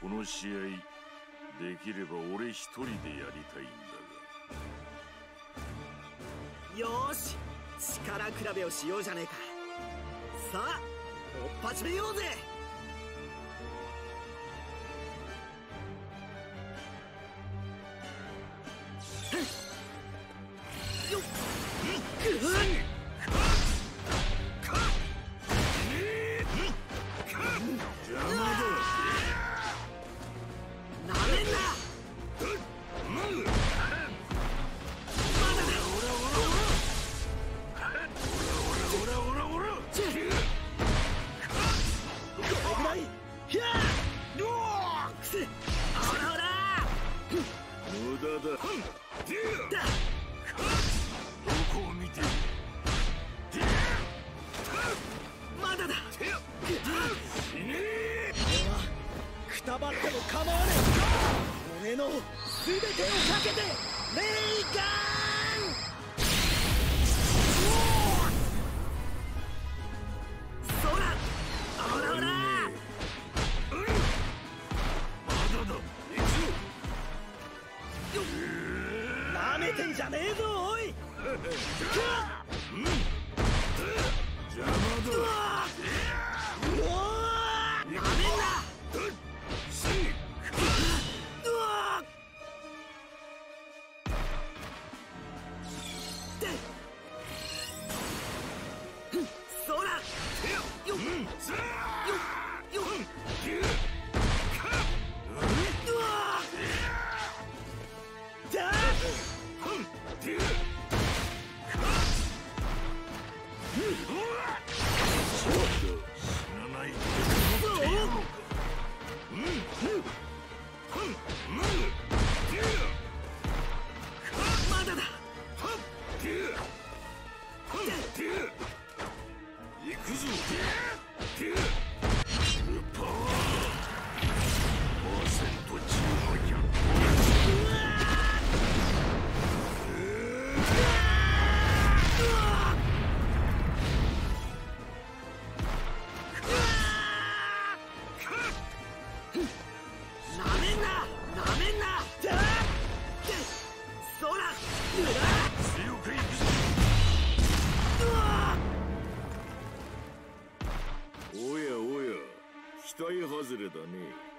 この試合できれば俺一人でやりたいんだが。よし力比べをしようじゃねえか。さあ追っ始めようぜ。だ。どこを見てまだだ。死ねえくたばっても構わねえ。俺の全てをかけてレイガーなめてんじゃねえぞおい。邪魔だん Yeah! 期待外れだね。